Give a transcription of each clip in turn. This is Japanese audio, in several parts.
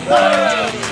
Brasil!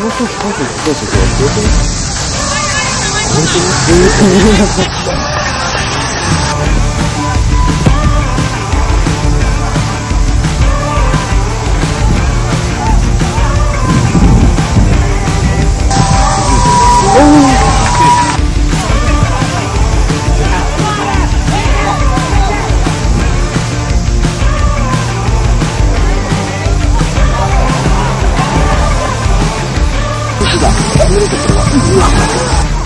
もう少し、もう少し、どうしよう、どうしよう。本当にだ。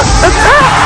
اسحاق